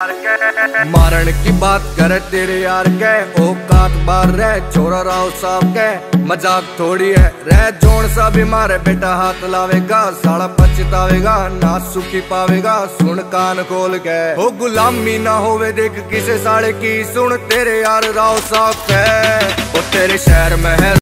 मारण की बात करे तेरे यार के, ओ काट बार रे छोरा राव साहब के। मज़ाक थोड़ी है, रह, जोन सा बीमार मारे, बेटा हाथ लावेगा, साला पछतावेगा ना सुखी पावेगा, सुन कान खोल के। ओ गुलामी ना होवे, देख किसे साले की सुन, तेरे यार राव साहब के ओ तेरे शहर में है